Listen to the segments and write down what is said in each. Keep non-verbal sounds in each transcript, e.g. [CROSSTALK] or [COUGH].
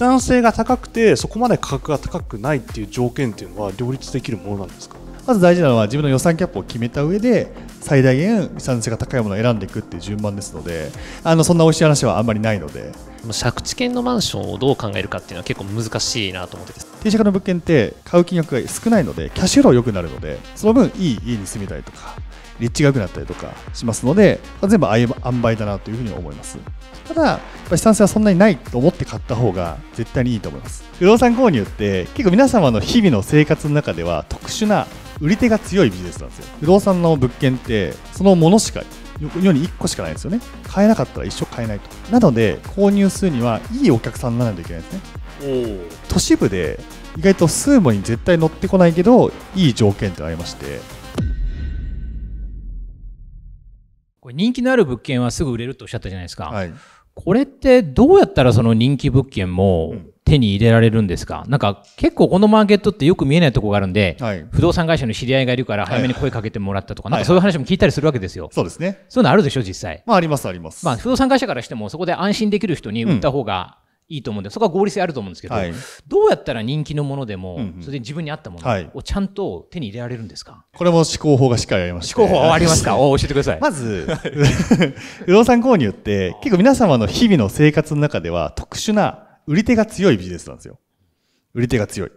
産性が高くてそこまで価格が高くないっていう条件っていうのは両立できるものなんですか？まず大事なのは自分の予算キャップを決めた上で最大限遺産性が高いものを選んでいくっていう順番ですのであのそんな美味しい話はあんまりないので。借地権のマンションをどう考えるかっていうのは結構難しいなと思ってて定借の物件って買う金額が少ないのでキャッシュフロー良くなるのでその分いい家に住みたいとか立地が良くなったりとかしますので全部塩梅だなというふうに思います。ただやっぱ資産性はそんなにないと思って買った方が絶対にいいと思います。不動産購入って結構皆様の日々の生活の中では特殊な売り手が強いビジネスなんですよ。不動産の物件ってそのものしか世に1個しかないんですよね。買えなかったら一生買えないと。なので購入するにはいいお客さんにならないといけないですね。都市部で意外とスーモに絶対乗ってこないけどいい条件ってありましてこれ人気のある物件はすぐ売れるとおっしゃったじゃないですか、はい、これってどうやったらその人気物件も手に入れられるんですか、なんか結構このマーケットってよく見えないところがあるんで、はい。不動産会社の知り合いがいるから早めに声かけてもらったとか、なんかそういう話も聞いたりするわけですよ。そうですね。そういうのあるでしょ、実際。まあありますあります、まあ、不動産会社からしても、そこで安心できる人に売った方がいいと思うんで、そこは合理性あると思うんですけど、はいどうやったら人気のものでも、うんうんそれで自分に合ったもはいのをちゃんと手に入れられるんですか、これも思考法がしっかりありまして思考法ありますか？[LAUGHS] お教えてください。まず、不動産購入って結構皆様の日々の生活の中では特殊な売り手が強いビジネスなんですよ。売り手が強い。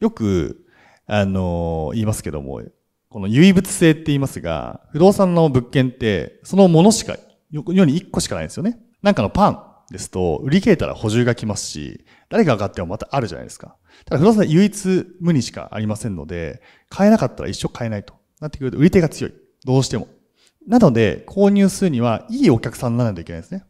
よく、あの言いますけども、この唯物性って言いますが、不動産の物件ってそのものしか、よ世に1個しかないんですよね。なんかのパンですと、売り切れたら補充が来ますし、誰が買ってもまたあるじゃないですか。ただ不動産は唯一無二しかありませんので、買えなかったら一生買えないとなってくると、売り手が強い。どうしても。なので、購入するには、いいお客さんにならないといけないですね。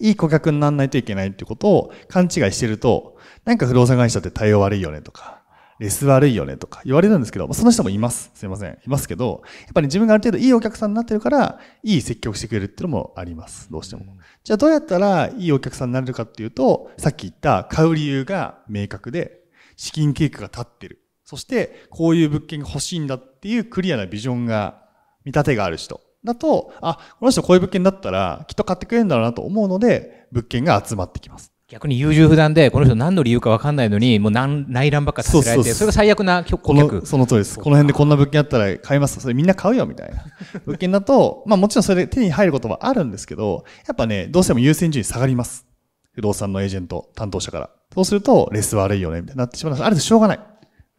いい顧客にならないといけないってことを勘違いしてると、なんか不動産会社って対応悪いよねとか、レス悪いよねとか言われるんですけど、まあその人もいます。すいません。いますけど、やっぱり自分がある程度いいお客さんになってるから、いい積極してくれるっていうのもあります。どうしても。じゃあどうやったらいいお客さんになれるかっていうと、さっき言った買う理由が明確で、資金計画が立ってる。そして、こういう物件が欲しいんだっていうクリアなビジョンが、見立てがある人だと、あ、この人こういう物件だったら、きっと買ってくれるんだろうなと思うので、物件が集まってきます。逆に優柔不断で、この人何の理由か分かんないのに、もう何内乱ばっかさせられて、それが最悪な顧客。その通りです。この辺でこんな物件あったら買います。それみんな買うよ、みたいな。物件だと、[LAUGHS] まあもちろんそれで手に入ることはあるんですけど、やっぱね、どうしても優先順位下がります。不動産のエージェント、担当者から。そうすると、レス悪いよね、みたいになってしまう。あるとしょうがない。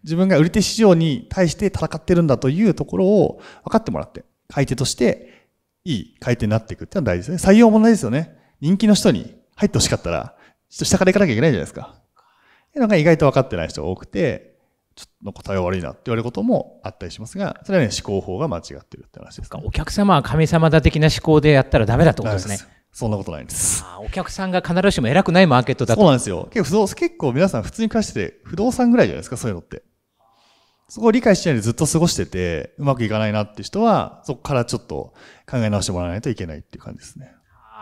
自分が売り手市場に対して戦ってるんだというところを分かってもらって、買い手として、いい買い手になっていくっていうのは大事ですね。採用も大事ですよね。人気の人に入ってほしかったら、ちょっと下から行かなきゃいけないじゃないですか。っていうのが意外と分かってない人が多くて、ちょっとなんか対応悪いなって言われることもあったりしますが、それはね、思考法が間違ってるって話です、ね。お客様は神様だ的な思考でやったらダメだってことですね。そんなことないんです。お客さんが必ずしも偉くないマーケットだと。そうなんですよ。結構不動結構皆さん普通に暮らしてて、不動産ぐらいじゃないですか、そういうのって。そこを理解しないでずっと過ごしてて、うまくいかないなって人は、そこからちょっと考え直してもらわないといけないっていう感じですね。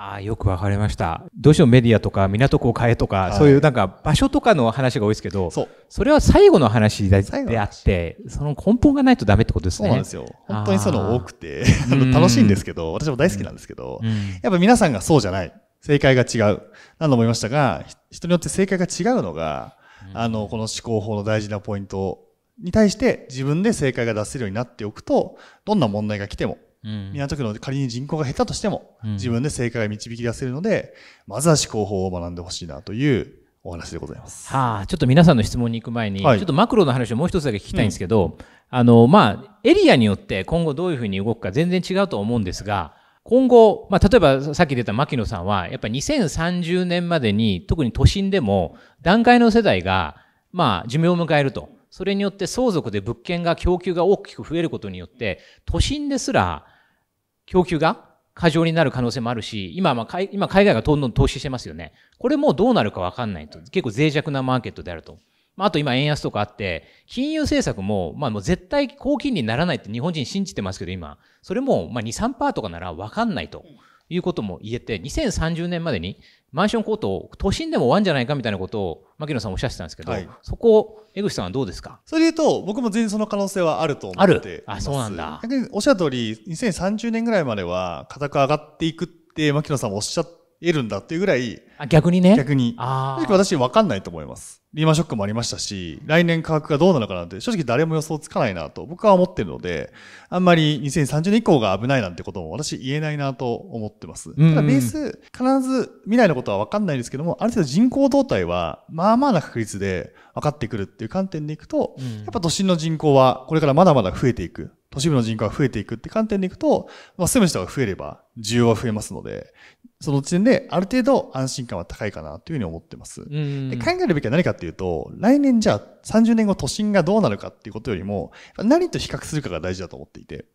ああ、よくわかりました。どうしてもメディアとか港区を変えとか、はいそういうなんか場所とかの話が多いですけど、そう。れは最後の話であって、その根本がないとダメってことですね。そうなんですよ。本当にそういうの多くて、楽しいんですけど、私も大好きなんですけど、うんやっぱ皆さんがそうじゃない。正解が違う。何度も言いましたが、ひ人によって正解が違うのが、あの、この思考法の大事なポイントに対して自分で正解が出せるようになっておくと、どんな問題が来ても、うん港区の仮に人口が減ったとしても、うん自分で正解が導き出せるので、まずは思考法を学んでほしいなというお話でございます。はあ、ちょっと皆さんの質問に行く前に、はいちょっとマクロの話をもう一つだけ聞きたいんですけど、あの、まあ、エリアによって今後どういうふうに動くか全然違うと思うんですが、今後、まあ、例えばさっき出た牧野さんは、やっぱり2030年までに、特に都心でも、段階の世代が、まあ、寿命を迎えると。それによって相続で物件が供給が大きく増えることによって、都心ですら供給が過剰になる可能性もあるし、今、まあ、今海外がどんどん投資してますよね。これもどうなるかわかんないと。結構脆弱なマーケットであると。まあ、あと今円安とかあって、金融政策も、まあもう絶対高金利にならないって日本人信じてますけど今、それもまあ2、3%とかならわかんないということも言えて、2030年までにマンションコートを都心でも終わんじゃないかみたいなことを牧野さんおっしゃってたんですけど、はい。そこを江口さんはどうですか？それで言うと、僕も全然その可能性はあると思ってあるいます。あそうなんだ。逆におっしゃる通り、2030年ぐらいまでは価格上がっていくって、牧野さんもおっしゃっ得るんだっていうぐらい、あ逆にね？逆に。あ正直私分かんないと思います。リーマンショックもありましたし、来年価格がどうなのかなんて、正直誰も予想つかないなと僕は思ってるので、あんまり2030年以降が危ないなんてことも私言えないなと思ってます。うんただベース、必ず未来のことは分かんないですけども、ある程度人口動態は、まあまあな確率で分かってくるっていう観点でいくと、うんやっぱ都心の人口はこれからまだまだ増えていく。都市部の人口が増えていくって観点でいくと、まあ、住む人が増えれば需要は増えますので、その時点である程度安心感は高いかなというふうに思ってます。うんで考えるべきは何かっていうと、来年じゃあ30年後都心がどうなるかっていうことよりも、何と比較するかが大事だと思っていて、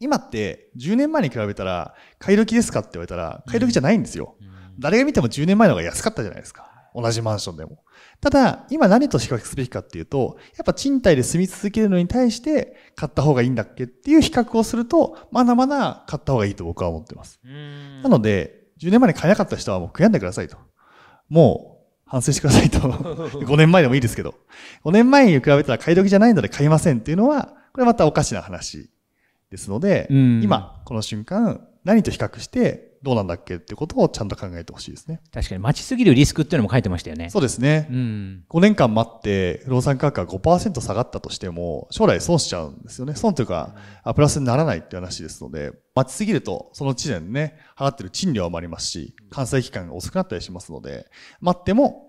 今って10年前に比べたら買い時ですかって言われたら買い時じゃないんですよ。誰が見ても10年前の方が安かったじゃないですか。同じマンションでも。ただ、今何と比較すべきかっていうと、やっぱ賃貸で住み続けるのに対して買った方がいいんだっけっていう比較をすると、まだまだ買った方がいいと僕は思ってます。うんなので、10年前に買えなかった人はもう悔やんでくださいと。もう反省してくださいと。[LAUGHS] 5年前でもいいですけど。5年前に比べたら買い時じゃないので買いませんっていうのは、これまたおかしな話ですので、うん今、この瞬間、何と比較してどうなんだっけってことをちゃんと考えてほしいですね。確かに待ちすぎるリスクっていうのも書いてましたよね。そうですね。うん。5年間待って不動産価格が5%下がったとしても、将来損しちゃうんですよね。損というか、あプラスにならないっていう話ですので、待ちすぎると、その地点でね、払ってる賃料もありますし、完済期間が遅くなったりしますので、待っても、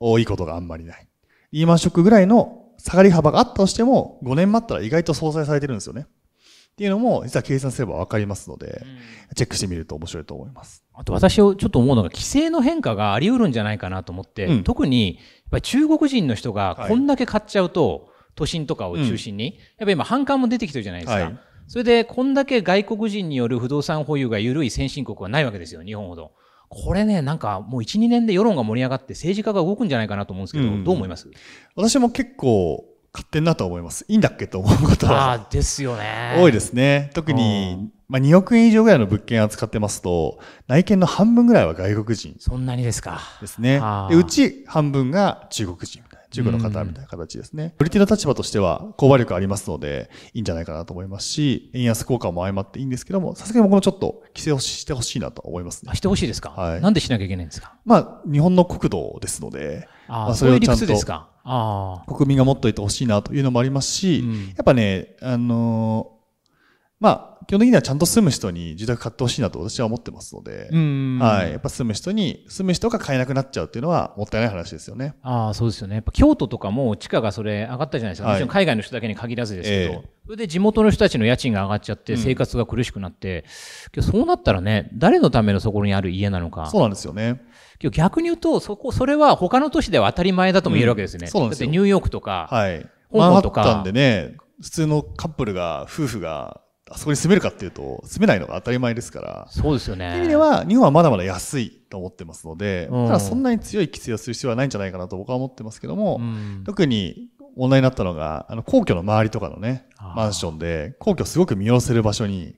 おいいことがあんまりない。リーマンショックぐらいの下がり幅があったとしても、5年待ったら意外と相殺されてるんですよね。っていうのも、実は計算すればわかりますので、チェックしてみると面白いと思います。あと私をちょっと思うのが規制の変化があり得るんじゃないかなと思って、うん。特にやっぱり中国人の人がはい。こんだけ買っちゃうと、都心とかを中心に、やっぱり今反感も出てきてるじゃないですか。はい。それでこんだけ外国人による不動産保有が緩い先進国はないわけですよ、日本ほど。これね、なんかもう1、2年で世論が盛り上がって政治家が動くんじゃないかなと思うんですけど、うん。どう思います？私も結構、勝手になと思います。いいんだっけと思うことは。ああ、ですよね。多いですね。特に、まあ、2億円以上ぐらいの物件扱ってますと、内見の半分ぐらいは外国人そんなにですか。ですねうち半分が中国人みたいな、中国の方みたいな形ですね。売り手の立場としては、購買力ありますので、いいんじゃないかなと思いますし、円安効果も相まっていいんですけども、さすがに僕もちょっと規制をしてほしいなと思いますねあ。してほしいですか、はいなんでしなきゃいけないんですか？まあ、日本の国土ですので、ああ、まあそういう理ちゃんと屈ですか？ああ。国民が持っといてほしいなというのもありますし、うんやっぱね、あのーまあ、基本的にはちゃんと住む人に住宅買ってほしいなと私は思ってますので、うんはい。やっぱ住む人に、住む人が買えなくなっちゃうっていうのはもったいない話ですよね。ああ、そうですよね。やっぱ京都とかも地価がそれ上がったじゃないですか。はいもちろん海外の人だけに限らずですけど、ええそれで地元の人たちの家賃が上がっちゃってうん生活が苦しくなって、けどそうなったらね、誰のためのそこにある家なのか。そうなんですよね。逆に言うと、そこ、それは他の都市では当たり前だとも言えるわけですよね。うんそうなんですよだってニューヨークとか、はい。香マンハ港とかッタンでね、普通のカップルが、夫婦が、あそこに住めるかっていうと、住めないのが当たり前ですから。そうですよね。そういう意味では、日本はまだまだ安いと思ってますので、うんただそんなに強い規制をする必要はないんじゃないかなと僕は思ってますけども、うん特に問題になったのが、あの、皇居の周りとかのねマンションで、皇居すごく見下ろせる場所に、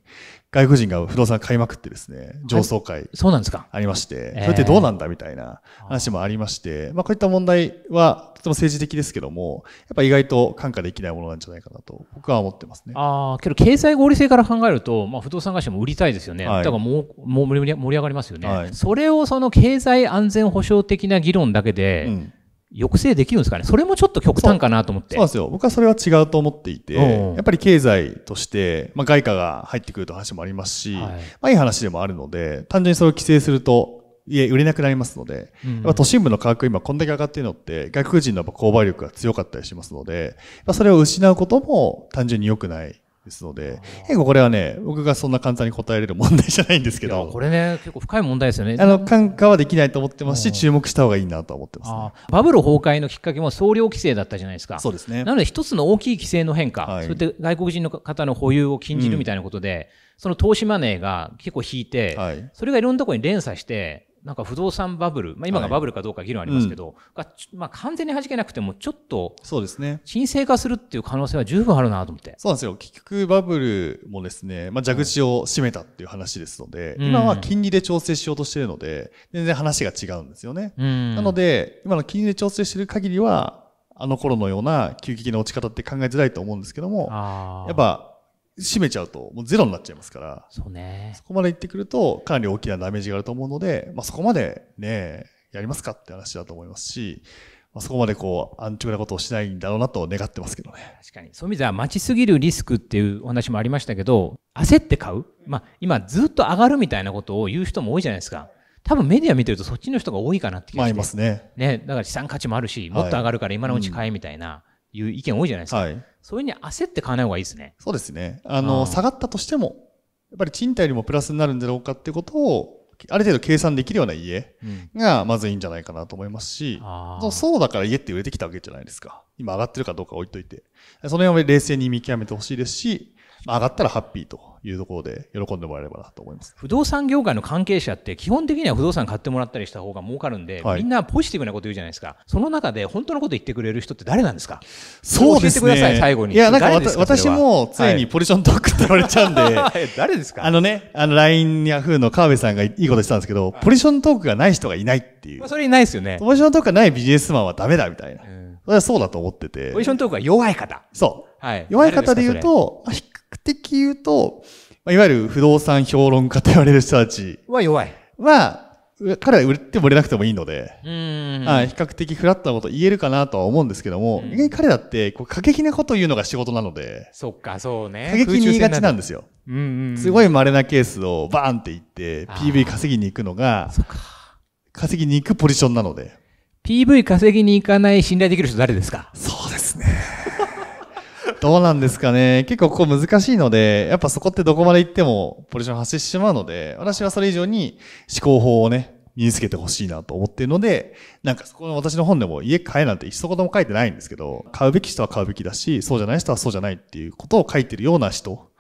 外国人が不動産買いまくってですね、上層階そうなんですか？ありまして、えーそれってどうなんだみたいな話もありまして、まあこういった問題はとても政治的ですけども、やっぱ意外と看過できないものなんじゃないかなと僕は思ってますね。ああ、けど経済合理性から考えると、まあ、不動産会社も売りたいですよね。はいだからもう、もう盛り盛り上がりますよね。はいそれをその経済安全保障的な議論だけでうん抑制できるんですかね？それもちょっと極端かなと思って。そうですよ。僕はそれは違うと思っていて、うんやっぱり経済として、まあ外貨が入ってくるという話もありますし、はいまあいい話でもあるので、単純にそれを規制すると、家売れなくなりますので、うん都心部の価格今こんだけ上がっているのって、外国人の購買力が強かったりしますので、まあそれを失うことも単純に良くないですので、結構これはね、僕がそんな簡単に答えれる問題じゃないんですけど、これね、結構深い問題ですよね。あの、感化はできないと思ってますうんし、注目した方がいいなと思ってます、ね。バブル崩壊のきっかけも総量規制だったじゃないですか。そうですね。なので一つの大きい規制の変化、はいそうやって外国人の方の保有を禁じるみたいなことで、その投資マネーが結構引いて、はい。それがいろんなところに連鎖して、なんか不動産バブル、まあ、今がバブルかどうか議論ありますけど、がちまあ、完全に弾けなくても、ちょっとそうですね。沈静化するっていう可能性は十分あるなと思って。そうなんですよ。結局バブルもですね、まあ、蛇口を閉めたっていう話ですので、うん今は金利で調整しようとしているので、全然話が違うんですよね。うん、なので、今の金利で調整している限りは、あの頃のような急激な落ち方って考えづらいと思うんですけども、やっぱ閉めちゃうともうゼロになっちゃいますから、そうね。そこまで行ってくるとかなり大きなダメージがあると思うので、まあ、そこまでね、やりますかって話だと思いますし、まあ、そこまでこう、安直なことをしないんだろうなと願ってますけどね。確かに。そういう意味では、待ちすぎるリスクっていうお話もありましたけど、焦って買う？まあ、今ずっと上がるみたいなことを言う人も多いじゃないですか。多分メディア見てるとそっちの人が多いかなって気まあ、がして。いますね。ね。だから資産価値もあるし、もっと上がるから今のうち買えみたいな、いう意見多いじゃないですか。はい。そういうに焦って買わない方がいいですね。そうですね。ああの、ー下がったとしても、やっぱり賃貸よりもプラスになるんだろうかっていうことを、ある程度計算できるような家うん。がまずいいんじゃないかなと思いますし、あーそうだから家って売れてきたわけじゃないですか。今上がってるかどうか置いといて。その辺は冷静に見極めてほしいですし、まあ上がったらハッピーというところで喜んでもらえればなと思います。不動産業界の関係者って基本的には不動産買ってもらったりした方が儲かるんで、はいみんなポジティブなこと言うじゃないですか。その中で本当のこと言ってくれる人って誰なんですか？そうですね。教えてください最後にいや、なんか私もついにポジショントークって言われちゃうんで、え [LAUGHS] 誰ですか？あのね、あの LINE ヤフーの川辺さんがいいこと言ってたんですけど、ポジショントークがない人がいないっていうまあ。それないですよね。ポジショントークがないビジネスマンはダメだみたいな。うんそれはそうだと思っててポジ。ショントークは弱い方。そう。はい。弱い方で言うと、的言うと、まあいわゆる不動産評論家と言われる人たちは弱い。は、う彼は売っても売れなくてもいいので、うーん。はい比較的フラットなこと言えるかなとは思うんですけども、うん彼だってこう過激なことを言うのが仕事なので、そっか、そうね。過激に言いがちなんで。ですよ。うんうん。すごい稀なケースをバーンって言って、PV 稼ぎに行くのが。稼ぎに行くポジションなので。PV 稼ぎに行かない信頼できる人誰ですか？そうですね。どうなんですかね。結構ここ難しいので、やっぱそこってどこまで行ってもポジション発生してしまうので、私はそれ以上に思考法をね、身につけてほしいなと思っているので、なんかそこの私の本でも家買えなんて一言も書いてないんですけど、買うべき人は買うべきだし、そうじゃない人はそうじゃないっていうことを書いてるような人、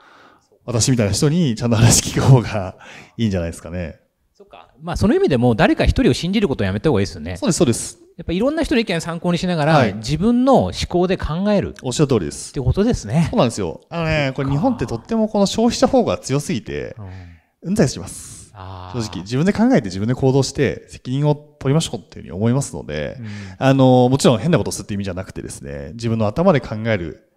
私みたいな人にちゃんと話聞く方がいいんじゃないですかね。そっか。まあ、その意味でも誰か一人を信じることをやめた方がいいですよね。そうです、そうです。やっぱいろんな人の意見を参考にしながら、はい自分の思考で考えるっおっしゃる通りですて。ことですねそう。なんですよ。あのね、これ日本ってとってもこの消費者法が強すぎて、うんうんざりします。正直、自分で考えて自分で行動して責任を取りましょうっていうふうに思いますので、うんあの、もちろん変なことをするって意味じゃなくてですね、自分の頭で考える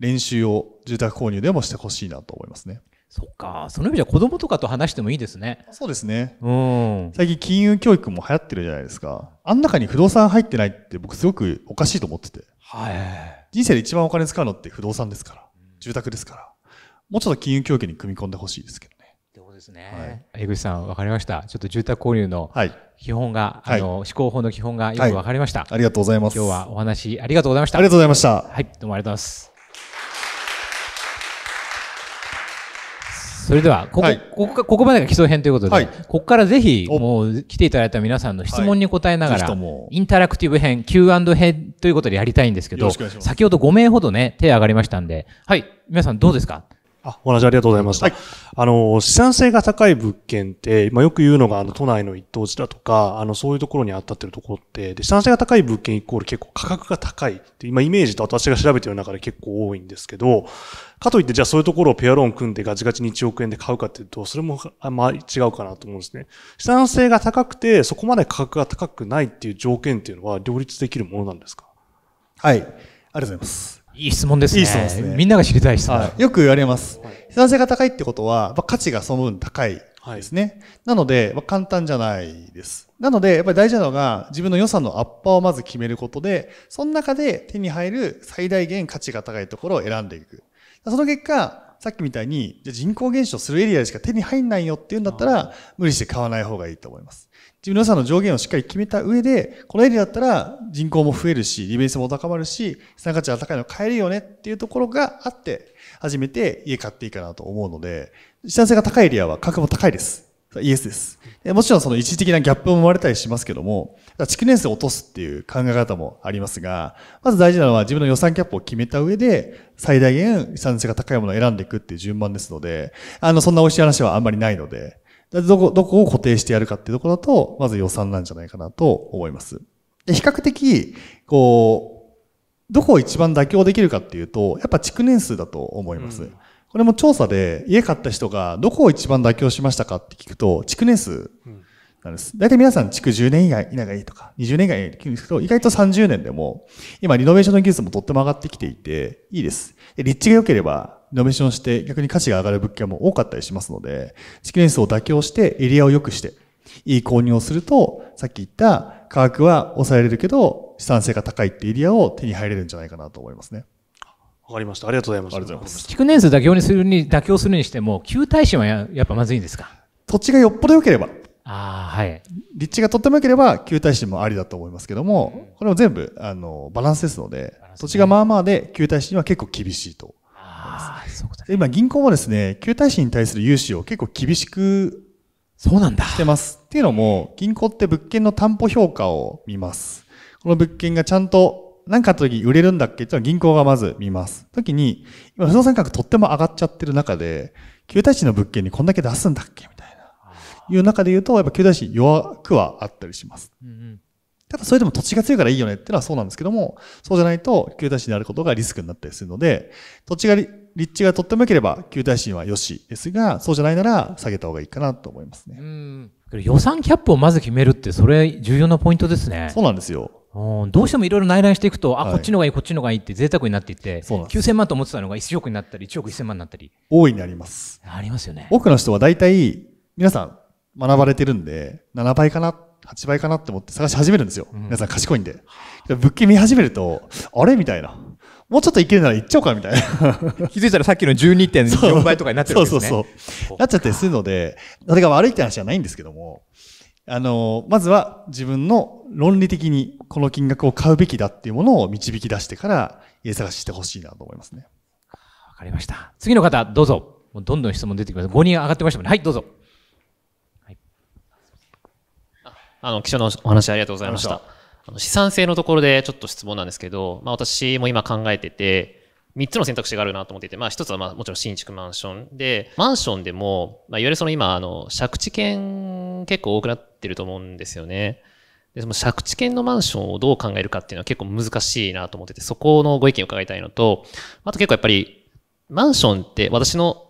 練習を住宅購入でもしてほしいなと思いますね。そっか。その意味じゃ子供とかと話してもいいですね。そうですね。うん。最近金融教育も流行ってるじゃないですか。あん中に不動産入ってないって僕すごくおかしいと思ってて。はい。人生で一番お金使うのって不動産ですから。住宅ですから。もうちょっと金融教育に組み込んでほしいですけどね。ってことですね。江口さん、わかりました。ちょっと住宅購入のはい。基本が、はいあの、思考法の基本がよくわかりました。ありがとうございます。今日はお話ありがとうございました。ありがとうございました。はい、どうもありがとうございます。それでは、ここ、はい。ここかここまでが基礎編ということで、はい。ここからぜひ、お。もう来ていただいた皆さんの質問に答えながら、とも。インタラクティブ編、Q&A 編ということでやりたいんですけど、先ほど5名ほどね、手上がりましたんで、はい、皆さんどうですか？あ、お話ありがとうございました。はいあの、資産性が高い物件って、まあ、よく言うのが、あの、都内の一等地だとか、あの、そういうところに当たってるところって、で、資産性が高い物件イコール結構価格が高いって、今イメージと私が調べてる中で結構多いんですけど、かといって、じゃあそういうところをペアローン組んでガチガチに1億円で買うかっていうと、それもあんまり違うかなと思うんですね。資産性が高くて、そこまで価格が高くないっていう条件っていうのは両立できるものなんですか？はい。ありがとうございます。いい質問ですね。いい質問ですねみんなが知りたい質問。はい、よく言われます。資産性が高いってことは、まあ、価値がその分高いですね。なので、まあ、簡単じゃないです。なので、やっぱり大事なのが、自分の予算のアッパーをまず決めることで、その中で手に入る最大限価値が高いところを選んでいく。その結果、さっきみたいに、じゃあ人口減少するエリアでしか手に入んないよっていうんだったら、無理して買わない方がいいと思います。自分の予算の上限をしっかり決めた上で、このエリアだったら人口も増えるし、利便性も高まるし、資産価値が高いの買えるよねっていうところがあって、初めて家買っていいかなと思うので、資産性が高いエリアは価格も高いです。イエスです。もちろんその一時的なギャップも生まれたりしますけども、築年数を落とすっていう考え方もありますが、まず大事なのは自分の予算キャップを決めた上で、最大限資産性が高いものを選んでいくっていう順番ですので、あの、そんな美味しい話はあんまりないので、どこ、どこを固定してやるかっていうところだと、まず予算なんじゃないかなと思います。で、比較的、こう、どこを一番妥協できるかっていうと、やっぱ築年数だと思います。うんこれも調査で家買った人がどこを一番妥協しましたかって聞くと、築年数なんです。大体皆さん築10年以内以内がいいとか、20年以内がいいって言うんですけど、意外と30年でも、今リノベーションの技術もとっても上がってきていて、いいです。で立地が良ければ、リノベーションして逆に価値が上がる物件も多かったりしますので、築年数を妥協してエリアを良くして、いい購入をすると、さっき言った価格は抑えれるけど、資産性が高いってエリアを手に入れるんじゃないかなと思いますね。わかりました。ありがとうございます。ありがとうございます築年数妥協にするに、妥協するにしても、旧耐震はややっぱまずいんですか？土地がよっぽど良ければ、ああ、はい。立地がとっても良ければ、旧耐震もありだと思いますけども、これも全部、あの、バランスですので、土地がまあまあで、旧耐震は結構厳しいと。ああ、そういうことねで今、銀行もですね、旧耐震に対する融資を結構厳しくそうなんだ。してます。っていうのも、銀行って物件の担保評価を見ます。この物件がちゃんと何かあった時売れるんだっけっていうのは銀行がまず見ます。時に、今不動産価格とっても上がっちゃってる中で、旧耐震の物件にこんだけ出すんだっけいう中で言うと、やっぱ旧耐震弱くはあったりします。うんうんただそれでも土地が強いからいいよねっていうのはそうなんですけども、そうじゃないと旧耐震になることがリスクになったりするので、土地がり、立地がとっても良ければ旧耐震は良しですが、そうじゃないなら下げた方がいいかなと思いますね。うん。予算キャップをまず決めるって、それ重要なポイントですね。そうなんですよ。うんどうしてもいろいろ内覧していくと、あ、はいこっちのがいい、こっちのがいいって贅沢になっていって、そうなんです9000万と思ってたのが1億になったり、1億1000万になったり、大いにあります。ありますよね。多くの人は大体、皆さん学ばれてるんで、7倍かな、8倍かなって思って探し始めるんですよ。皆さん賢いんで。で物件見始めると、あれみたいな。もうちょっといけるなら行っちゃおうかみたいな。気づいたらさっきの12.4倍とかになってるわけですね。そうそうそう。なっちゃったりするので、それが悪いって話じゃないんですけども、あの、まずは自分の論理的にこの金額を買うべきだっていうものを導き出してから家探ししてほしいなと思いますね。わかりました。次の方、どうぞ。もうどんどん質問出てきます。5人上がってましたもんね。はい、どうぞ。あの、貴重なお話ありがとうございました。あの資産性のところでちょっと質問なんですけど、まあ私も今考えてて、3つの選択肢があるなと思っていて、まあ一つはまあもちろん新築マンションで、マンションでも、まあいわゆるその今、あの、借地権結構多くなってると思うんですよね。で、その借地権のマンションをどう考えるかっていうのは結構難しいなと思ってて、そこのご意見を伺いたいのと、あと結構やっぱり、マンションって私の、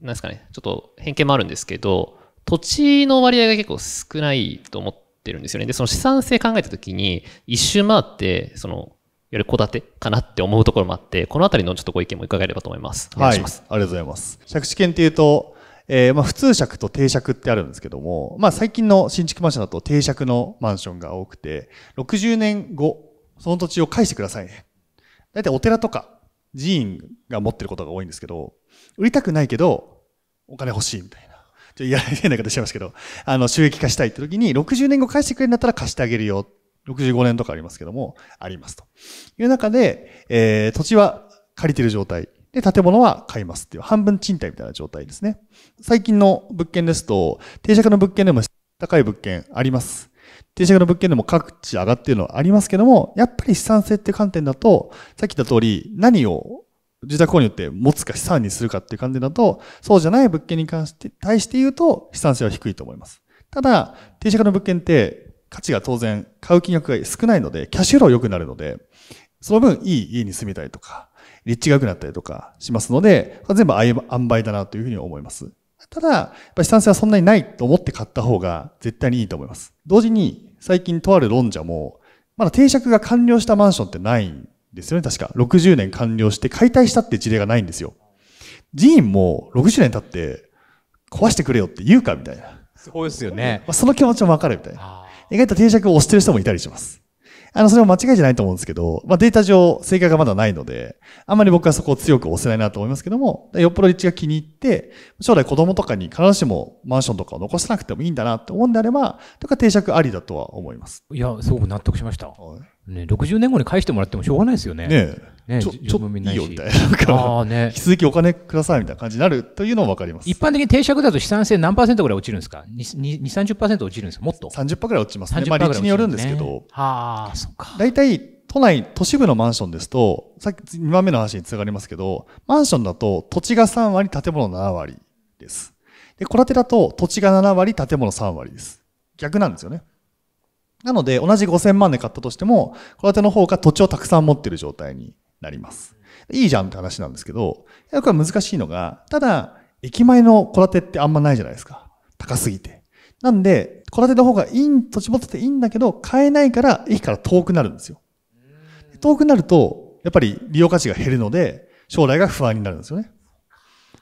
なんですかね、ちょっと偏見もあるんですけど、土地の割合が結構少ないと思ってるんですよね。で、その資産性考えたときに、一周回って、その、いわゆる戸建てかなって思うところもあって、このあたりのちょっとご意見も伺えればと思います。お願いします。はい。ありがとうございます。借地権っていうと、えーまあ普通借と定借ってあるんですけども、まあ最近の新築マンションだと定借のマンションが多くて、60年後、その土地を返してくださいね。大体お寺とか寺院が持ってることが多いんですけど、売りたくないけど、お金欲しいみたいな。ちょっといや、変な言い方しちゃいますけど、あの、収益化したいって時に、60年後返してくれるんだったら貸してあげるよ。65年とかありますけども、ありますと。いう中で、えー土地は借りてる状態。で、建物は買いますっていう、半分賃貸みたいな状態ですね。最近の物件ですと、定借の物件でも高い物件あります。定借の物件でも各地上がってるのはありますけども、やっぱり資産性って観点だと、さっき言った通り、何を住宅購入って持つか資産にするかっていう観点だと、そうじゃない物件に関して、対して言うと資産性は低いと思います。ただ、定借の物件って価値が当然買う金額が少ないので、キャッシュフロー良くなるので、その分いい家に住みたいとか、立地が良くなったりとかしますので、全部塩梅だなというふうに思います。ただ、やっぱり資産性はそんなにないと思って買った方が絶対にいいと思います。同時に、最近とある論者も、まだ定借が完了したマンションってないですよね、確か。60年完了して解体したって事例がないんですよ。寺院も60年経って壊してくれよって言うかみたいな。そうですよね。まあ、その気持ちもわかるみたいな。あ意外と定着を押してる人もいたりします。あの、それも間違いじゃないと思うんですけど、まあ、データ上、正解がまだないので、あんまり僕はそこを強く押せないなと思いますけども、よっぽど立地が気に入って、将来子供とかに必ずしもマンションとかを残さなくてもいいんだなって思うんであれば、とか定着ありだとは思います。ーいや、すごく納得しました。はね、60年後に返してもらってもしょうがないですよね。いねえ、ねちょ、ち自ょっといしいいよみたいな。ね引き。続きお金くださいみたいな感じになるというのもわかります。一般的に定借だと資産性何パーセントぐらい落ちるんですか ?2、30%落ちるんですか？もっと30%くらい落ちますね。30%まあ、立地によるんですけど、ねはあ、そっか。大体、都内、都市部のマンションですと、さっき2番目の話につながりますけど、マンションだと土地が3割、建物7割です。で、戸建てだと土地が7割、建物3割です。逆なんですよね。なので、同じ5000万で買ったとしても、戸建ての方が土地をたくさん持ってる状態になります。いいじゃんって話なんですけど、いやこれは難しいのが、ただ、駅前の戸建てってあんまないじゃないですか。高すぎて。なんで、戸建ての方がいい、土地持ってていいんだけど、買えないから駅から遠くなるんですよ。遠くなると、やっぱり利用価値が減るので、将来が不安になるんですよね。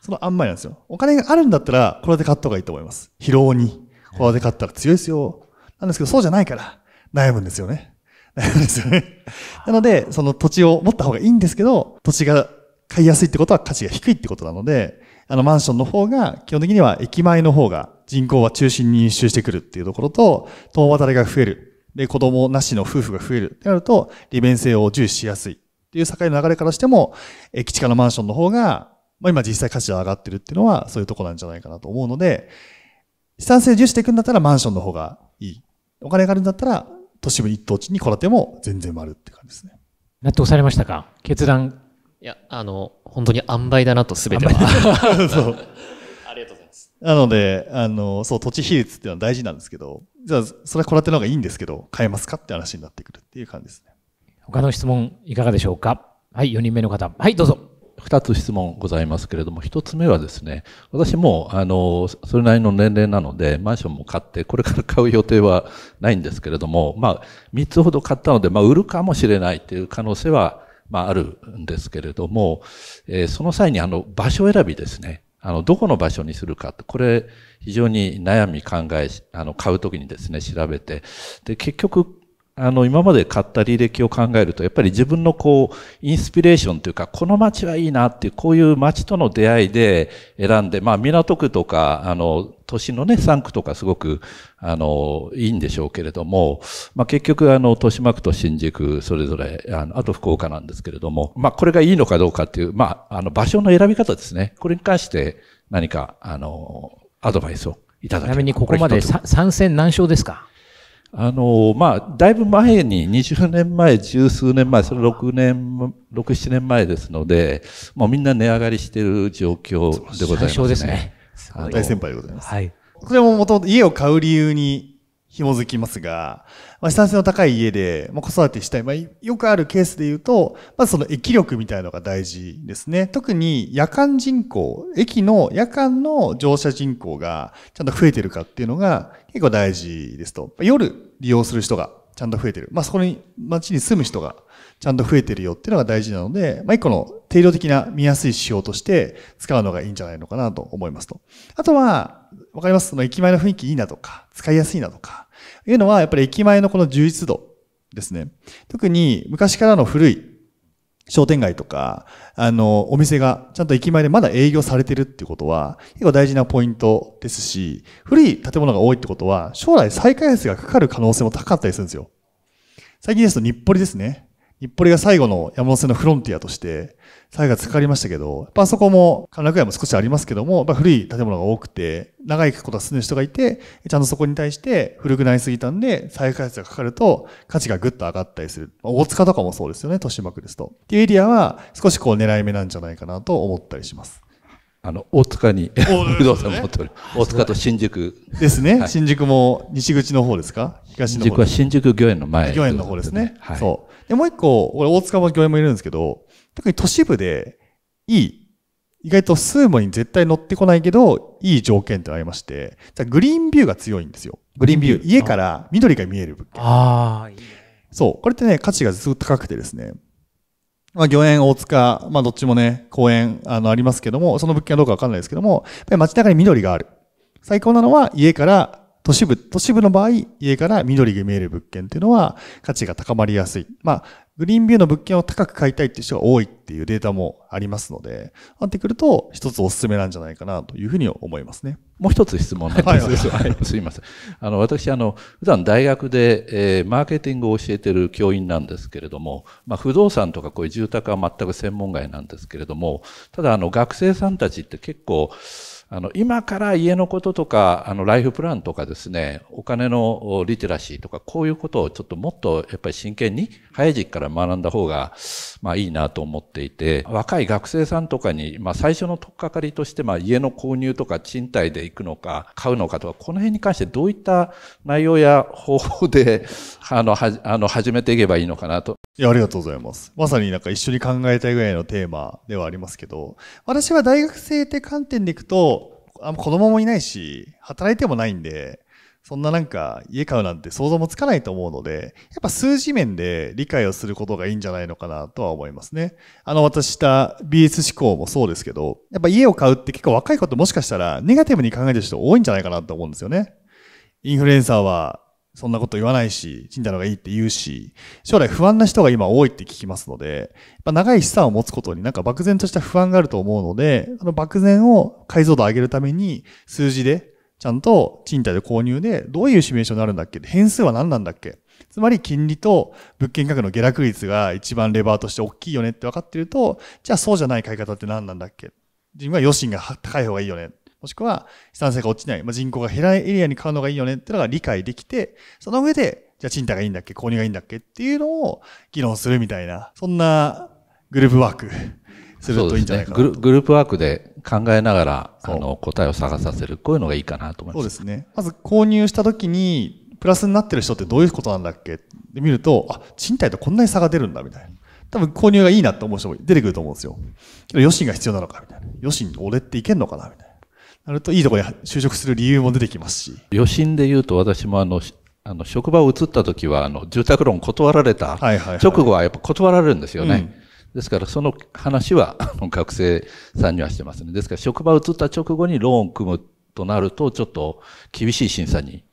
そのあんまりなんですよ。お金があるんだったら、戸建て買った方がいいと思います。疲労に。戸建て買ったら強いですよ。なんですけど、そうじゃないから、悩むんですよね。悩むんですよね。なので、その土地を持った方がいいんですけど、土地が買いやすいってことは価値が低いってことなので、あのマンションの方が、基本的には駅前の方が人口は中心に密集してくるっていうところと、共働きが増える。で、子供なしの夫婦が増えるってなると、利便性を重視しやすいっていう境の流れからしても、駅地下のマンションの方が、まあ今実際価値が上がってるっていうのは、そういうところなんじゃないかなと思うので、資産性重視していくんだったらマンションの方が。お金があるんだったら、都市部一等地に戸建ても全然丸って感じですね。納得されましたか？決断。いや、あの、本当に塩梅だなと全ては。[LAUGHS] そう。ありがとうございます。なので、あの、そう、土地比率っていうのは大事なんですけど、じゃあ、それは戸建ての方がいいんですけど、買えますかって話になってくるっていう感じですね。他の質問いかがでしょうか？はい、4人目の方。はい、どうぞ。二つ質問ございますけれども、一つ目はですね、私も、あの、それなりの年齢なので、マンションも買って、これから買う予定はないんですけれども、まあ、三つほど買ったので、まあ、売るかもしれないという可能性は、まあ、あるんですけれども、えーその際に、あの、場所選びですね。あの、どこの場所にするかって、これ、非常に悩み考え、あの、買うときにですね、調べて、で、結局、あの、今まで買った履歴を考えると、やっぱり自分のこう、インスピレーションというか、この街はいいなっていう、こういう街との出会いで選んで、まあ、港区とか、あの、都心のね、3区とかすごく、あの、いいんでしょうけれども、まあ、結局、あの、豊島区と新宿、それぞれ、あの、あと福岡なんですけれども、まあ、これがいいのかどうかっていう、まあ、あの、場所の選び方ですね。これに関して、何か、あの、アドバイスをいただければ。ちなみにここまで参戦何勝ですか？あの、まあ、だいぶ前に、20年前、十数年前、それ6年、6、7年前ですので、もうみんな値上がりしている状況でございます、ね。最初ですね。大先輩でございます。はい。これももともと家を買う理由に紐づきますが、まあ、資産性の高い家で、まあ、子育てしたい。まあ、よくあるケースで言うと、まずその駅力みたいなのが大事ですね。特に夜間人口、駅の夜間の乗車人口がちゃんと増えてるかっていうのが結構大事ですと。夜利用する人がちゃんと増えてる。まあ、そこに街に住む人がちゃんと増えてるよっていうのが大事なので、まあ、一個の定量的な見やすい指標として使うのがいいんじゃないのかなと思いますと。あとは、わかります？その駅前の雰囲気いいなとか、使いやすいなとか、いうのはやっぱり駅前のこの充実度ですね。特に昔からの古い商店街とか、あの、お店がちゃんと駅前でまだ営業されてるっていうことは、結構大事なポイントですし、古い建物が多いってことは、将来再開発がかかる可能性も高かったりするんですよ。最近ですと日暮里ですね。日暮里が最後の山手線のフロンティアとして、再開発かかりましたけど、やっぱあそこも、歓楽街も少しありますけども、やっぱ古い建物が多くて、長いこと住んでる人がいて、ちゃんとそこに対して古くなりすぎたんで、再開発がかかると価値がぐっと上がったりする。まあ大塚とかもそうですよね、豊島区ですと。っていうエリアは少しこう狙い目なんじゃないかなと思ったりします。あの、大塚にお不動産持っておる。大塚と新宿。ですね。はい新宿も西口の方ですか？東の方新宿は新宿御苑の前。御苑の方ですね。はい。そう。で、もう一個、俺大塚も御苑もいるんですけど、特に都市部でいい、意外とスーモに絶対乗ってこないけど、いい条件ってありまして、じゃあグリーンビューが強いんですよ。グリーンビュー。家から緑が見える物件。ああ、いいね。そう。これってね、価値がずっと高くてですね。まあ、御苑、大塚、まあ、どっちもね、公園、あの、ありますけども、その物件はどうかわかんないですけども、やっぱり街中に緑がある。最高なのは、家から、都市部、都市部の場合、家から緑が見える物件っていうのは、価値が高まりやすい。まあ、グリーンビューの物件を高く買いたいっていう人が多いっていうデータもありますので、なってくると、一つお勧めなんじゃないかなというふうに思いますね。もう一つ質問なんはいです。はいはい [LAUGHS] すいません。あの、私、あの、普段大学で、えーマーケティングを教えている教員なんですけれども、まあ、不動産とかこういう住宅は全く専門外なんですけれども、ただ、あの、学生さんたちって結構、あの、今から家のこととか、あの、ライフプランとかですね、お金のリテラシーとか、こういうことをちょっともっとやっぱり真剣に、早い時期から学んだ方が、まあいいなと思っていて、若い学生さんとかに、まあ最初の取っかかりとして、まあ家の購入とか賃貸で行くのか、買うのかとか、この辺に関してどういった内容や方法で、あの、はじ、あの、始めていけばいいのかなと。いや、ありがとうございます。まさになんか一緒に考えたいぐらいのテーマではありますけど、私は大学生って観点でいくと、あ子供もいないし、働いてもないんで、そんななんか家買うなんて想像もつかないと思うので、やっぱ数字面で理解をすることがいいんじゃないのかなとは思いますね。あの私した BS 思考もそうですけど、やっぱ家を買うって結構若いこともしかしたらネガティブに考えてる人多いんじゃないかなと思うんですよね。インフルエンサーはそんなこと言わないし、賃貸の方がいいって言うし、将来不安な人が今多いって聞きますので、やっぱ長い資産を持つことになんか漠然とした不安があると思うので、その漠然を解像度上げるために数字でちゃんと賃貸で購入でどういうシミュレーションになるんだっけ？変数は何なんだっけ？つまり金利と物件価格の下落率が一番レバーとして大きいよねって分かってると、じゃあそうじゃない買い方って何なんだっけ？自分は余震が高い方がいいよね。もしくは資産性が落ちない、まあ、人口が減らないエリアに買うのがいいよねっていうのが理解できて、その上で、じゃあ賃貸がいいんだっけ？購入がいいんだっけ？っていうのを議論するみたいな、そんなグループワークするといいんじゃないかなグルグループワークで考えながらあの答えを探させるこういうのがいいかなと思います。そうですね。まず購入した時にプラスになってる人ってどういうことなんだっけ？で見るとあ賃貸とこんなに差が出るんだみたいな。多分購入がいいなって思う人も出てくると思うんですよ。けど余震が必要なのかみたいな。余震俺っていけんのかなみたいな。なるといいところに就職する理由も出てきますし。余震で言うと私もあのあの職場を移った時はあの住宅ローン断られた直後はやっぱ断られるんですよね。はいはいはいうんですから、その話は [LAUGHS] 学生さんにはしてますね。ですから、職場移った直後にローンを組むとなると、ちょっと厳しい審査に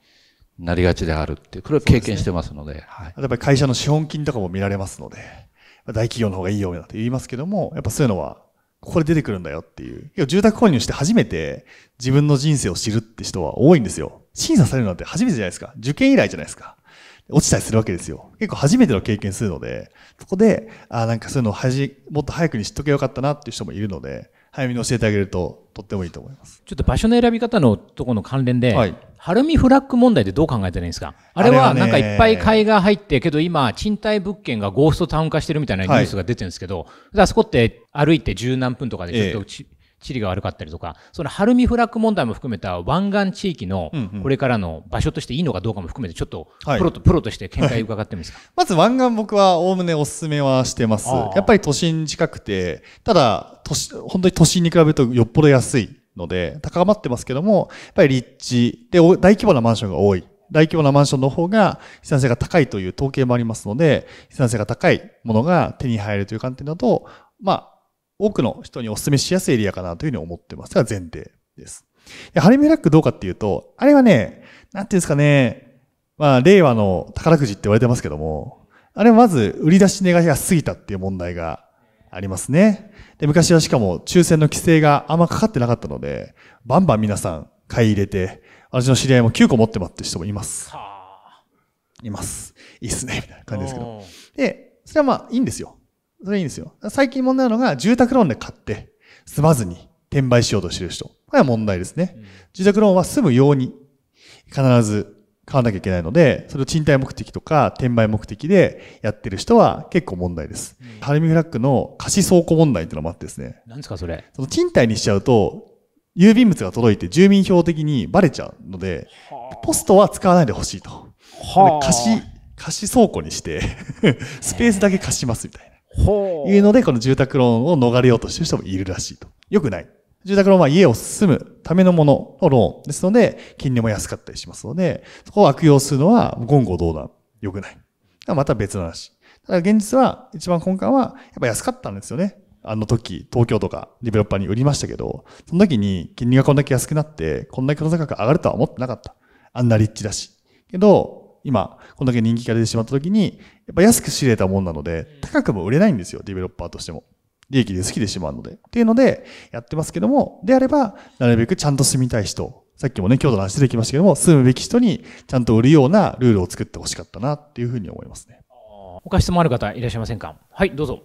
なりがちであるっていう、これは経験してますので。でね、はい、やっぱり会社の資本金とかも見られますので、大企業の方がいいよなんて言いますけども、やっぱそういうのは、ここで出てくるんだよっていう。住宅購入して初めて自分の人生を知るって人は多いんですよ。審査されるなんて初めてじゃないですか。受験以来じゃないですか。落ちたりするわけですよ。結構初めての経験するので、そこで、あなんかそういうのをはじ、もっと早くに知っとけよかったなっていう人もいるので、早めに教えてあげるととってもいいと思います。ちょっと場所の選び方のところの関連で、はい、ハルミフラッグ問題でどう考えてるんですか？あれはなんかいっぱい買いが入って、けど今、賃貸物件がゴーストタウン化してるみたいなニュースが出てるんですけど、はい、あそこって歩いて十何分とかでちょっと、ええ地理が悪かったりとか、そのハルミフラッグ問題も含めた湾岸地域のこれからの場所としていいのかどうかも含めて、ちょっとプロと、プロとして見解伺ってもいいですか？[LAUGHS] まず湾岸僕はおおむねお勧めはしてます。やっぱり都心近くて、ただ、都市、本当に都心に比べるとよっぽど安いので、高まってますけども、やっぱり立地で大規模なマンションが多い。大規模なマンションの方が資産性が高いという統計もありますので、資産性が高いものが手に入るという観点だと、まあ、多くの人にお勧めしやすいエリアかなというふうに思ってますが、前提です。でハリメラックどうかっていうと、あれはね、なんていうんですかね、まあ、令和の宝くじって言われてますけども、あれはまず売り出し値が安すぎたっていう問題がありますね。で、昔はしかも抽選の規制があんまかかってなかったので、バンバン皆さん買い入れて、私の知り合いも9個持ってますって人もいます。います。いいっすね、みたいな感じですけど。で、それはまあいいんですよ。それいいんですよ。最近問題なのが、住宅ローンで買って、住まずに転売しようとしてる人。これは問題ですね。うん、住宅ローンは住むように必ず買わなきゃいけないので、それを賃貸目的とか転売目的でやってる人は結構問題です。うん、ハルミフラッグの貸し倉庫問題っていうのもあってですね。何ですかそれ？その賃貸にしちゃうと、郵便物が届いて住民票的にバレちゃうので、ポストは使わないでほしいと。貸し、貸し倉庫にして [LAUGHS] スペースだけ貸しますみたいな。いうので、この住宅ローンを逃れようとしてる人もいるらしいと。よくない。住宅ローンは家を住むためのもののローンですので、金利も安かったりしますので、そこを悪用するのは言語道断。よくない。また別の話。ただ現実は、一番根幹は、やっぱ安かったんですよね。あの時、東京とかディベロッパーに売りましたけど、その時に金利がこんだけ安くなって、こんだけこの価格上がるとは思ってなかった。あんな立地だし。けど、今、こんだけ人気が出てしまった時に、やっぱ安く仕入れたもんなので、高くも売れないんですよ、ディベロッパーとしても。利益で好きでしまうので。っていうので、やってますけども、であれば、なるべくちゃんと住みたい人、さっきもね、京都の話出てきましたけども、住むべき人にちゃんと売るようなルールを作ってほしかったなっていうふうに思いますね。他質問ある方いらっしゃいませんか？はい、どうぞ。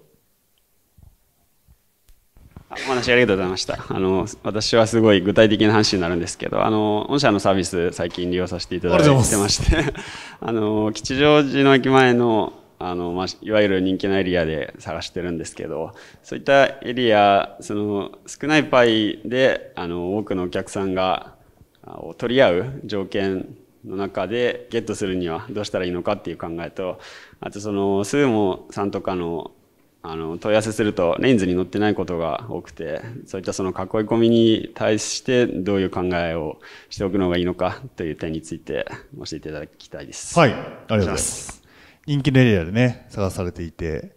お話ありがとうございました。あの、私はすごい具体的な話になるんですけど、あの、御社のサービス最近利用させていただいてまして、あ [LAUGHS] の、吉祥寺の駅前の、あの、まあ、いわゆる人気のエリアで探してるんですけど、そういったエリア、その、少ないパイで、あの、多くのお客さんが、取り合う条件の中でゲットするにはどうしたらいいのかっていう考えと、あとその、スーモさんとかのあの問い合わせするとレンズに載ってないことが多くてそういったその囲い込みに対してどういう考えをしておくのがいいのかという点について教えていただきたいです。はい、ありがとうございます。人気のエリアでね、探されていて、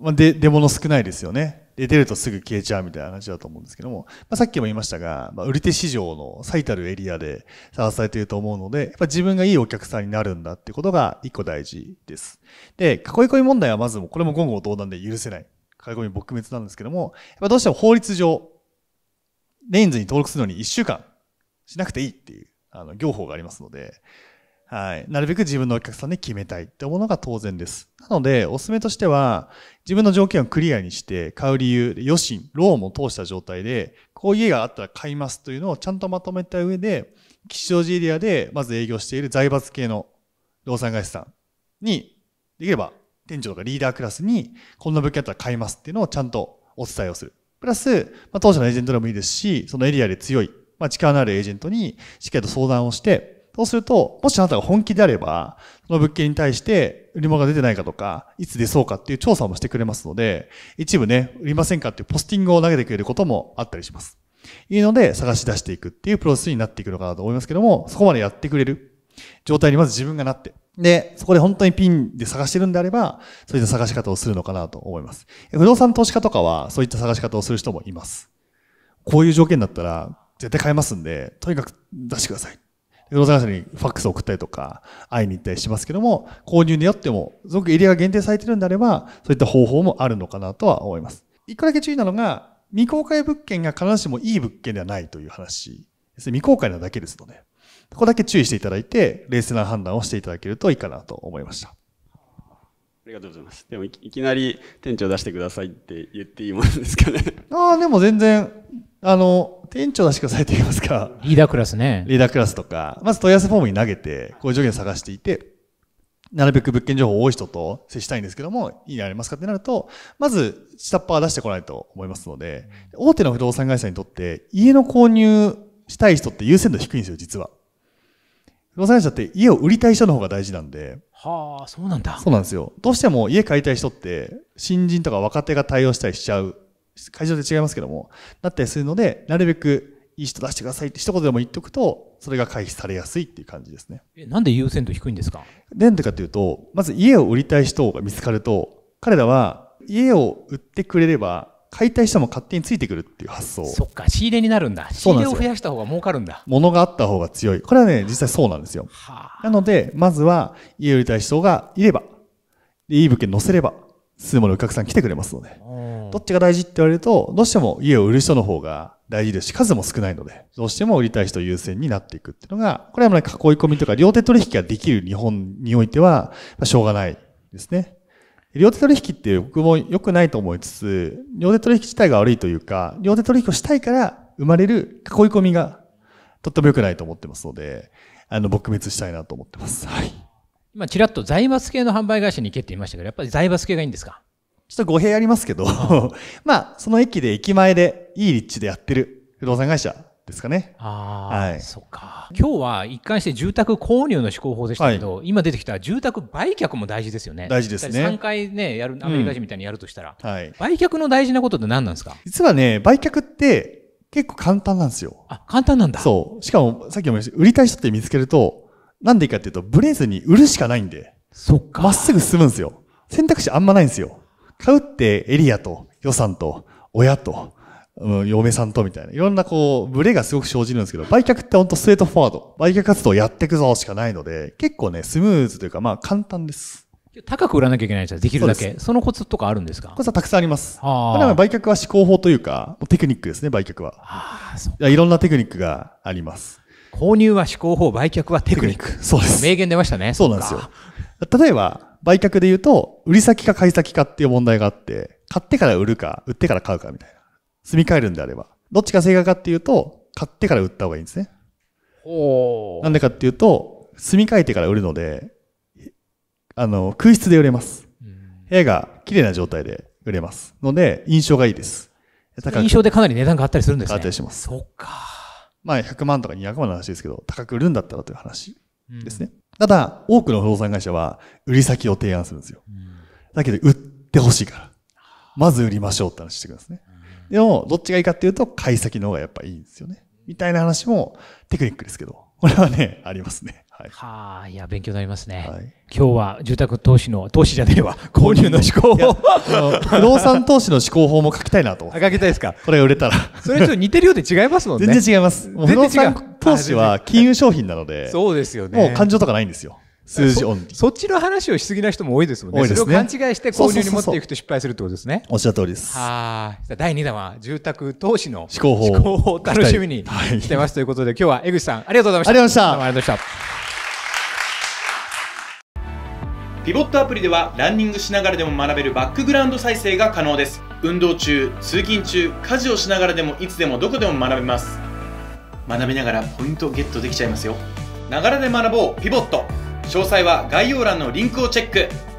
まあ、で、出物少ないですよね。で、出るとすぐ消えちゃうみたいな話だと思うんですけども、まあ、さっきも言いましたが、まあ、売り手市場の最たるエリアで探されていると思うので、やっぱ自分がいいお客さんになるんだってことが一個大事です。で、囲い込み問題はまずも、これも言語道断で許せない。囲い込み撲滅なんですけども、やっぱどうしても法律上、レインズに登録するのに1週間しなくていいっていう、あの、業法がありますので、はい。なるべく自分のお客さんで決めたいって思うのが当然です。なので、おすすめとしては、自分の条件をクリアにして、買う理由、余震、ローンも通した状態で、こういう家があったら買いますというのをちゃんとまとめた上で、吉祥寺エリアでまず営業している財閥系の動産会社さんに、できれば店長とかリーダークラスに、こんな物件あったら買いますっていうのをちゃんとお伝えをする。プラス、まあ、当社のエージェントでもいいですし、そのエリアで強い、まあ、力のあるエージェントにしっかりと相談をして、そうすると、もしあなたが本気であれば、その物件に対して売り物が出てないかとか、いつ出そうかっていう調査もしてくれますので、一部ね、売りませんかっていうポスティングを投げてくれることもあったりします。いいので、探し出していくっていうプロセスになっていくのかなと思いますけども、そこまでやってくれる状態にまず自分がなって、で、そこで本当にピンで探してるんであれば、そういった探し方をするのかなと思います。不動産投資家とかは、そういった探し方をする人もいます。こういう条件だったら、絶対買えますんで、とにかく出してください。不動産会社にファックスを送ったりとか、会いに行ったりしますけども、購入によっても、すごくエリアが限定されてるんであれば、そういった方法もあるのかなとは思います。一個だけ注意なのが、未公開物件が必ずしもいい物件ではないという話ですね。未公開なだけですので、ここだけ注意していただいて、冷静な判断をしていただけるといいかなと思いました。ありがとうございます。でもいきいきなり店長出してくださいって言っていいものですかね。ああ、でも全然、あの、店長出してくださいって言いますか？リーダークラスね。リーダークラスとか、まず問い合わせフォームに投げて、こういう条件を探していて、なるべく物件情報多い人と接したいんですけども、いいねありますかってなると、まず下っ端は出してこないと思いますので、大手の不動産会社にとって、家の購入したい人って優先度低いんですよ、実は。不動産会社って家を売りたい人の方が大事なんで、はあ、そうなんだ。そうなんですよ。どうしても家買いたい人って、新人とか若手が対応したりしちゃう。会場で違いますけども、なったりするので、なるべくいい人出してくださいって一言でも言っておくと、それが回避されやすいっていう感じですね。えなんで優先度低いんですか？なんでかというと、まず家を売りたい人が見つかると、彼らは家を売ってくれれば、買いたい人も勝手についてくるっていう発想。そっか、仕入れになるんだ。仕入れを増やした方が儲かるんだ。物があった方が強い。これはね、実際そうなんですよ。はあ。なので、まずは家を売りたい人がいれば、でいい物件載せれば、数ものお客さん来てくれますので。どっちが大事って言われると、どうしても家を売る人の方が大事ですし、数も少ないので、どうしても売りたい人優先になっていくっていうのが、これはもうね、囲い込みとか両手取引ができる日本においては、まあしょうがないですね。両手取引って僕も良くないと思いつつ、両手取引自体が悪いというか、両手取引をしたいから生まれる囲い込みがとっても良くないと思ってますので、あの、撲滅したいなと思ってます。はい。今、ちらっと財閥系の販売会社に行けって言いましたけど、やっぱり財閥系がいいんですか？ちょっと語弊ありますけど、[LAUGHS] まあ、その駅で駅前でいい立地でやってる不動産会社ですかね。ああ、はいそっか。今日は一貫して住宅購入の施行法でしたけど、今出てきた住宅売却も大事ですよね。大事ですね3回ね、やる、アメリカ人みたいにやるとしたら。はい。売却の大事なことって何なんですか？実はね、売却って結構簡単なんですよ。あ、簡単なんだ。そう。しかも、さっきも言いました売りたい人って見つけると、なんでいいかっていうと、ブレずに売るしかないんで、そっか。まっすぐ進むんですよ。選択肢あんまないんですよ。買うってエリアと予算と親と、うん、嫁さんとみたいな。いろんなこう、ブレがすごく生じるんですけど、売却ってほんとストレートフォワード。売却活動やっていくぞしかないので、結構ね、スムーズというか、まあ簡単です。高く売らなきゃいけないんですよ。できるだけ。そのコツとかあるんですか？これはたくさんあります。あーこれは売却は思考法というか、テクニックですね、売却は。ああ、そう。いろんなテクニックがあります。購入は思考法、売却はテクニック。そうです。名言出ましたね。そうなんですよ。例えば、売却で言うと、売り先か買い先かっていう問題があって、買ってから売るか、売ってから買うかみたいな。住み替えるんであれば。どっちが正解かっていうと、買ってから売った方がいいんですね。ほなんでかっていうと、住み替えてから売るので、あの、空室で売れます。部屋が綺麗な状態で売れます。ので、印象がいいです。印象でかなり値段があったりするんですね。変わったりしますそっか。まあ100万とか200万の話ですけど、高く売るんだったらという話ですね。ただ、多くの不動産会社は売り先を提案するんですよ。だけど、売ってほしいから。まず売りましょうって話してくるんですね。でも、どっちがいいかっていうと、買い先の方がやっぱいいんですよね。みたいな話もテクニックですけど、これはね、ありますね。はい。はあ、いや、勉強になりますね。はい今日は住宅投資の、投資じゃねえわ、[LAUGHS] 購入の思考いやを。あの不動産投資の思考法も書きたいなと思って。あかけたいですか？これが売れたら。それちょっと似てるようで違いますもんね。全然違います。不動全然違う産投資は金融商品なので、[LAUGHS] そうですよね。もう感情とかないんですよ。数字オンリー。そっちの話をしすぎな人も多いですもんね。多いですねそれを勘違いして購入に持っていくと失敗するってことですね。おっしゃる通りです。はーい。第2弾は住宅投資の思考法思考法を楽しみにはいしてますということで、今日は江口さん、ありがとうございました。ありがとうございましたどうもありがとうございました。ピボットアプリではランニングしながらでも学べるバックグラウンド再生が可能です運動中通勤中家事をしながらでもいつでもどこでも学べます学びながらポイントをゲットできちゃいますよながらで学ぼうピボット詳細は概要欄のリンクをチェック。